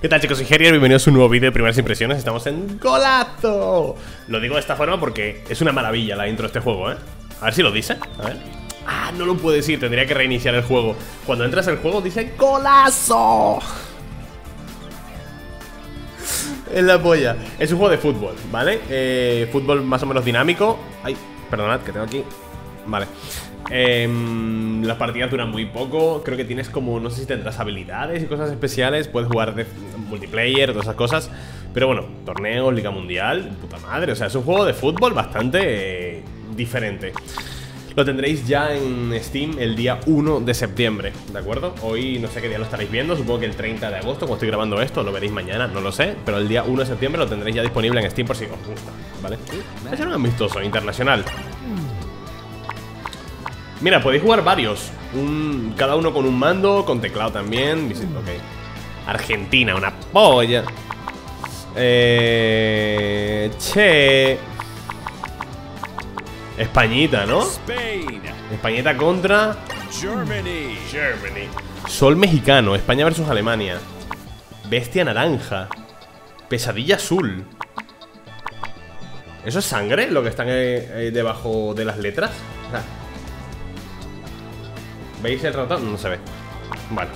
¿Qué tal chicos? Soy Gerier, bienvenidos a un nuevo vídeo de primeras impresiones. Estamos en golazo. Lo digo de esta forma porque es una maravilla la intro de este juego, ¿eh? A ver si lo dice, a ver. Ah, no lo puedo decir, tendría que reiniciar el juego. Cuando entras al juego dice golazo Es la polla. Es un juego de fútbol, ¿vale? Eh, fútbol más o menos dinámico. Ay, perdonad que tengo aquí. Vale Em, las partidas duran muy poco. Creo que tienes como, no sé si tendrás habilidades y cosas especiales. Puedes jugar de multiplayer, todas esas cosas. Pero bueno, torneo, liga mundial, puta madre. O sea, es un juego de fútbol bastante eh, diferente. Lo tendréis ya en Steam el día 1 de septiembre, ¿de acuerdo? Hoy no sé qué día lo estaréis viendo, supongo que el 30 de agosto, cuando estoy grabando esto, lo veréis mañana, no lo sé, pero el día 1 de septiembre lo tendréis ya disponible en Steam por si os gusta, ¿vale? Es un amistoso internacional. Mira, podéis jugar varios. Un, cada uno con un mando, con teclado también. Ok. Argentina, una polla. Eh, che. Españita, ¿no? Españita contra Germany. Germany. Sol mexicano, España versus Alemania. Bestia naranja. Pesadilla azul. ¿Eso es sangre? Lo que están eh, debajo de las letras. ¿Veis el ratón? No se ve. Bueno.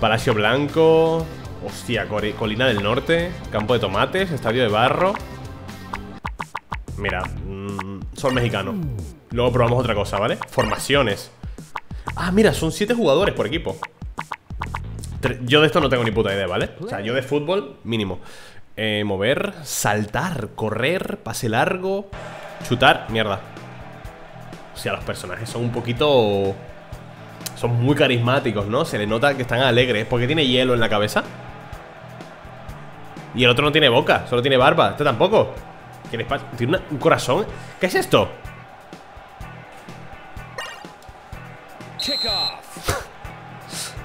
Palacio Blanco. Hostia, Colina del Norte. Campo de Tomates, Estadio de Barro. Mira mmm, Sol mexicano. Luego probamos otra cosa, ¿vale? Formaciones. Ah, mira, son siete jugadores por equipo. Yo de esto no tengo ni puta idea, ¿vale? O sea, yo de fútbol, mínimo. Eh, Mover, saltar, correr, pase largo Chutar, mierda. O sea, los personajes son un poquito son muy carismáticos, ¿no? Se le nota que están alegres Porque tiene hielo en la cabeza Y el otro no tiene boca, solo tiene barba Este tampoco Tiene un corazón ¿Qué es esto?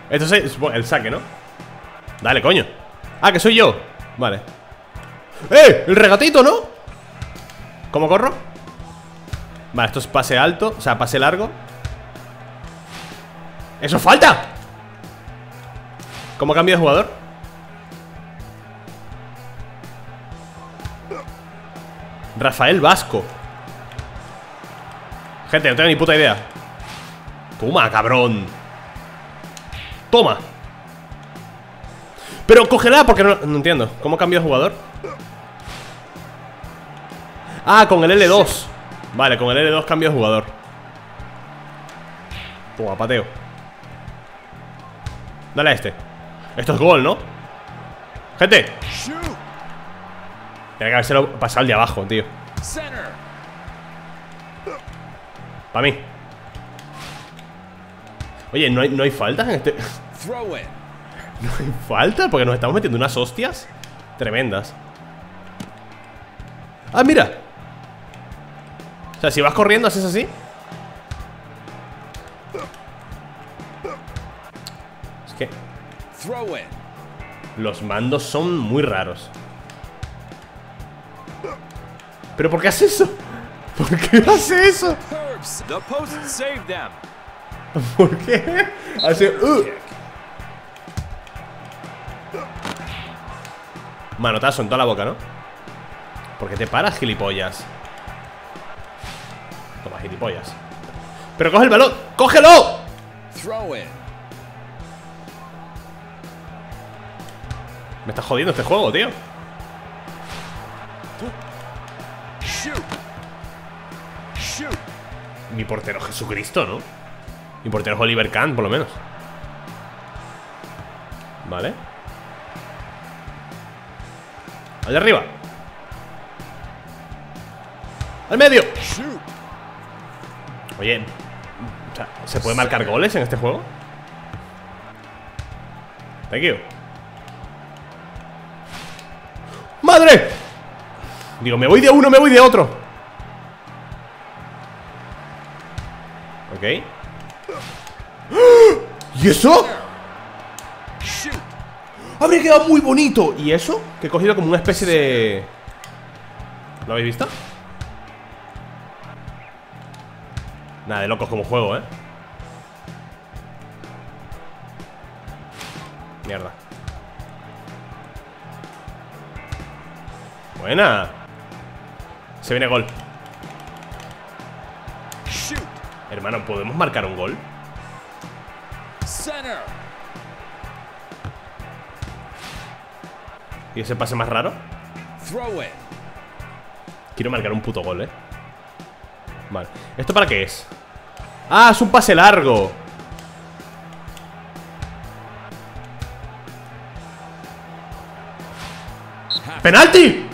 Esto es el saque, ¿no? Dale, coño Ah, que soy yo Vale ¡Eh! El regatito, ¿no? ¿Cómo corro? Vale, esto es pase alto O sea, pase largo ¡Eso falta! ¿Cómo cambio de jugador? Rafael Vasco. Gente, no tengo ni puta idea. Toma, cabrón. Toma. Pero cógela porque no, no entiendo. ¿Cómo cambio de jugador? Ah, con el L2 Vale, con el L2 cambio de jugador. Toma, pateo Dale a este. Esto es gol, ¿no? Gente. Tiene que habérselo pasado al de abajo, tío. Para mí. Oye, ¿no hay, ¿no hay faltas en este...? ¿No hay falta? Porque nos estamos metiendo unas hostias Tremendas. Ah, mira. O sea, si vas corriendo, haces así los mandos son muy raros. ¿Pero por qué hace eso? ¿Por qué hace eso? ¿Por qué? Hace... Uh. Manotazo en toda la boca, ¿no? ¿Por qué te paras, gilipollas? Toma, gilipollas ¡Pero coge el balón! ¡Cógelo! Me está jodiendo este juego, tío. Mi portero Jesucristo, ¿no? Mi portero es Oliver Kahn, por lo menos. Vale. Allá arriba. Al medio. Oye ¿Se puede marcar goles en este juego? Thank you ¡Madre! Digo, me voy de uno, me voy de otro Ok ¿Y eso? Habría quedado muy bonito ¿Y eso? Que he cogido como una especie de... ¿Lo habéis visto? Nada, de locos como juego, ¿eh? Buena. Se viene gol. Hermano, ¿podemos marcar un gol? Center. ¿Y ese pase más raro? Quiero marcar un puto gol, eh Vale, ¿esto para qué es? ¡Ah, es un pase largo! ¡Penalti!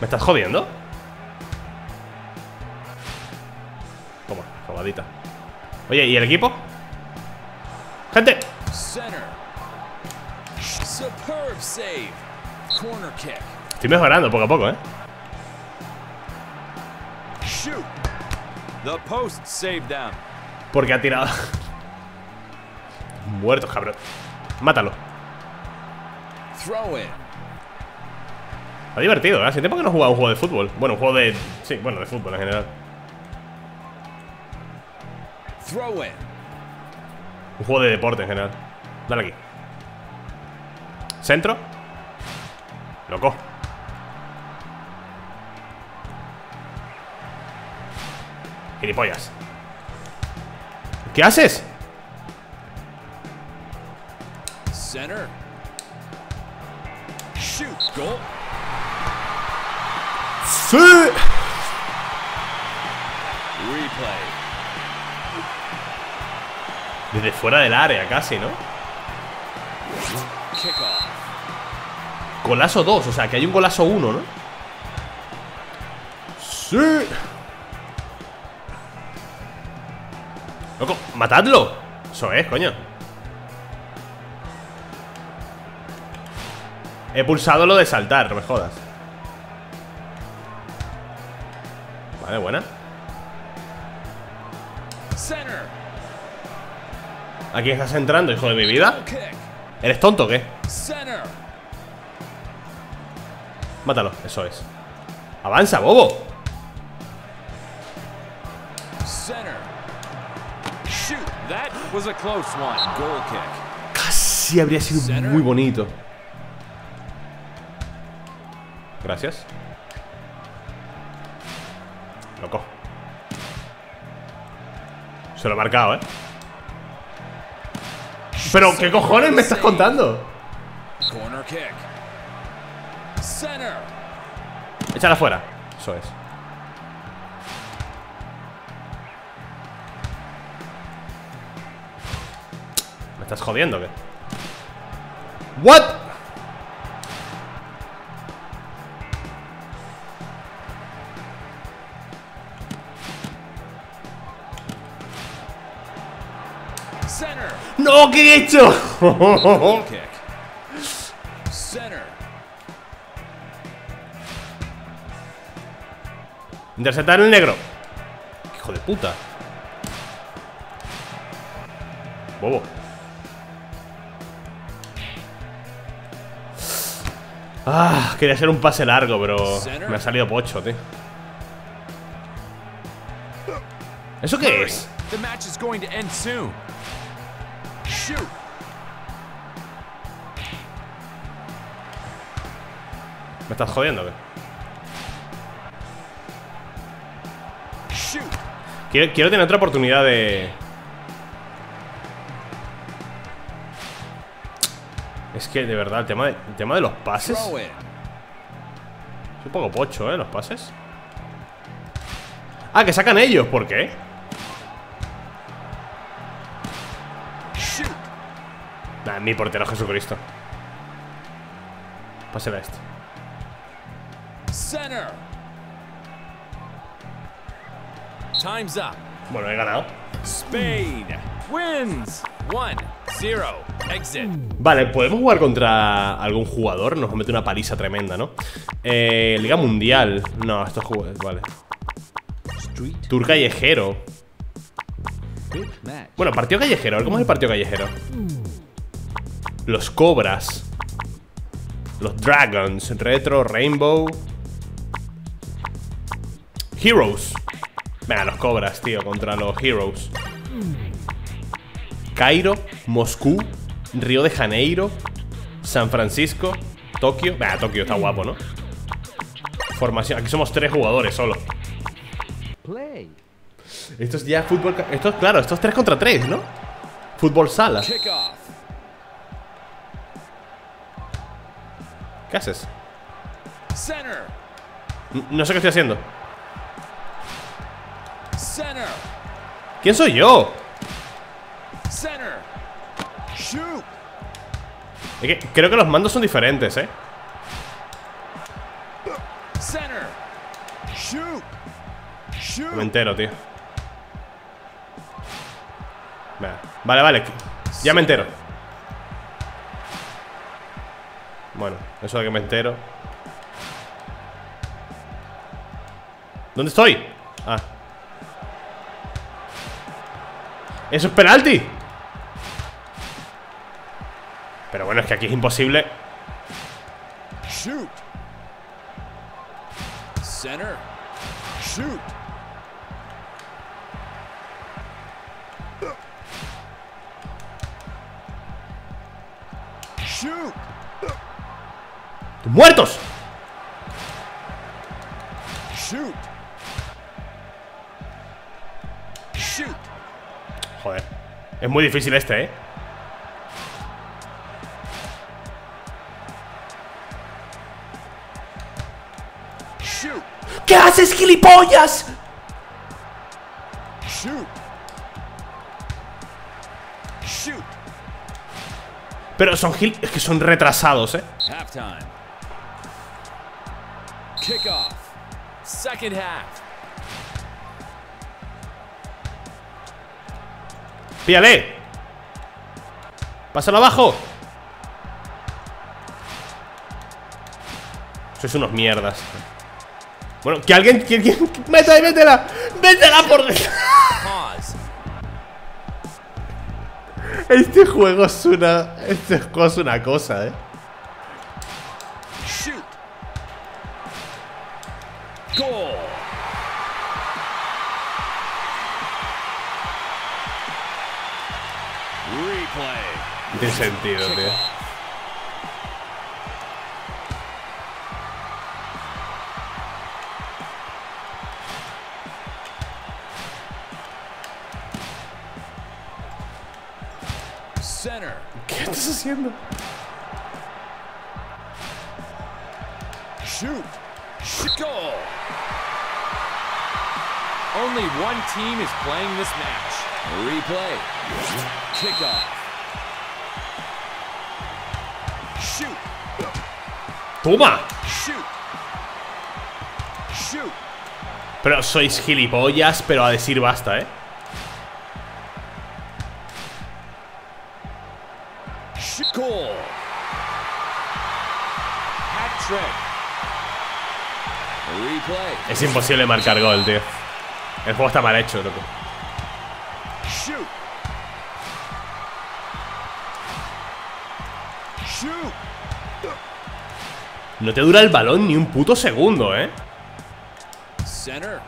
¿Me estás jodiendo? Toma, jomadita Oye, ¿y el equipo? ¡Gente! Estoy mejorando poco a poco, ¿eh? Porque ha tirado Muertos, cabrón Mátalo Throw it. Está divertido, ¿eh? Hace tiempo que no jugaba un juego de fútbol Bueno, un juego de... Sí, bueno, de fútbol en general Throw it. Un juego de deporte en general Dale aquí Centro Loco Gilipollas ¿Qué haces? Center. ¡Sí! Replay. Desde fuera del área casi, ¿no? Golazo 2, o sea que hay un golazo 1, ¿no? ¡Sí! ¡Loco! ¡Matadlo! Eso es, coño He pulsado lo de saltar, no me jodas Vale, buena. Aquí estás entrando, hijo de mi vida. ¿Eres tonto o qué? Center. Mátalo, eso es Avanza, bobo Center. Shoot. That was a close one. Goal kick. Casi habría sido muy bonito Gracias Loco Se lo he marcado, ¿eh? Pero, ¿qué cojones me estás contando? Corner kick. Center. Échala fuera Eso es ¿Me estás jodiendo o qué? ¿What? ¡No! ¿Qué he hecho? Interceptar el negro. Hijo de puta. Bobo. Ah, quería hacer un pase largo, pero me ha salido pocho, tío. ¿Eso qué es? Shoot. ¿Me estás jodiendo qué? Quiero, quiero tener otra oportunidad de... Es que, de verdad, el tema de, el tema de los pases. Es un poco pocho, ¿eh? Los pases Ah, que sacan ellos, ¿por qué? Nah, mi portero Jesucristo Pásela a este Center. Time's up. Bueno, he ganado Spade wins. 1-0. Exit. Vale, podemos jugar contra algún jugador Nos mete una paliza tremenda, ¿no? Eh, Liga Mundial No, esto es jugador, vale Tour Callejero Bueno, partido callejero ¿Cómo es el partido callejero? Los Cobras Los Dragons Retro, Rainbow Heroes Venga, los Cobras, tío Contra los Heroes Cairo, Moscú Río de Janeiro San Francisco, Tokio. Bah, Tokio está guapo, ¿no? Formación. Aquí somos tres jugadores solo. Play. Esto es ya fútbol. Esto es claro, esto es 3 contra 3, ¿no? Fútbol sala. ¿Qué haces? No sé qué estoy haciendo. Center. ¿Quién soy yo? Center. Shoot. Es que creo que los mandos son diferentes, ¿eh? Center. Shoot. Shoot. No me entero, tío. Vale, Vale, vale. Ya me entero. Bueno, eso de que me entero. ¿Dónde estoy? Ah. ¡Eso es penalti! Pero bueno, es que aquí es imposible. Shoot. Center. Shoot. Shoot. ¡Muertos! Shoot. Shoot. Joder. Es muy difícil este, ¿eh? Shoot. ¿Qué haces, gilipollas? Shoot. Shoot. Pero son gil... Es que son retrasados, ¿eh? Kickoff. Second half. ¡Píale! ¡Pásalo abajo! Sois unos mierdas. Bueno, que alguien... Que, que, que- ¡Métela, métela! ¡Métela por. Este juego es una... Este juego es una cosa, ¿eh? Sentido, tío. Center. ¿Qué estás haciendo? Shoot. Shoot. Goal. Only one team is playing this match. Replay. Kickoff. ¡Toma! Shoot. Shoot. Pero sois gilipollas, pero a decir basta, ¿eh? Es imposible marcar gol, tío. El juego está mal hecho, loco. No te dura el balón ni un puto segundo, ¿eh? Center.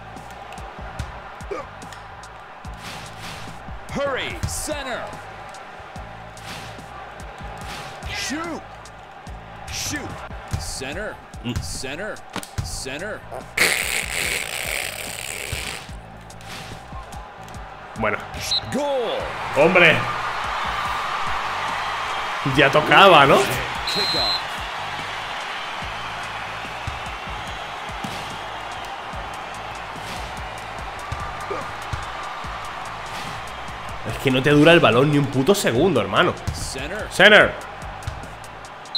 Hurry, Ya tocaba, ¿no? Es que no te dura el balón ni un puto segundo, hermano. Center. Center.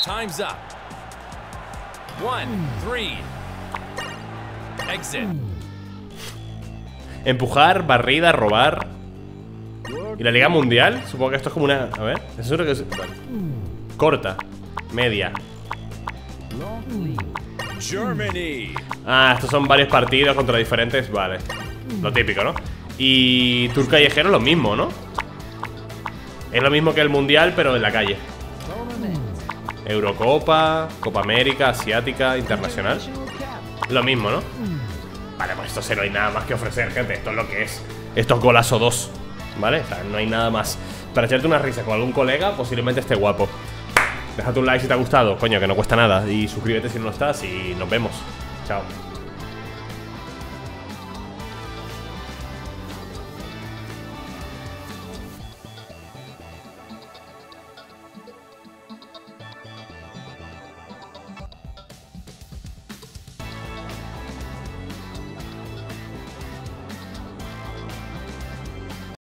Time's up. One, three. Exit. Empujar, barrida, robar. ¿Y la Liga Mundial? Supongo que esto es como una... A ver. Eso es lo que es... vale. Corta. Media. Germany. Ah, estos son varios partidos contra diferentes... Vale. Lo típico, ¿no? Y Tour Callejero lo mismo, ¿no? Es lo mismo que el Mundial, pero en la calle. Eurocopa, Copa América, Asiática, Internacional. Lo mismo, ¿no? Vale, pues esto se no hay nada más que ofrecer, gente. Esto es lo que es. Esto es golazo 2. ¿Vale? O sea, no hay nada más. Para echarte una risa con algún colega, posiblemente esté guapo. Deja tu like si te ha gustado, coño, que no cuesta nada. Y suscríbete si no lo estás y nos vemos. Chao.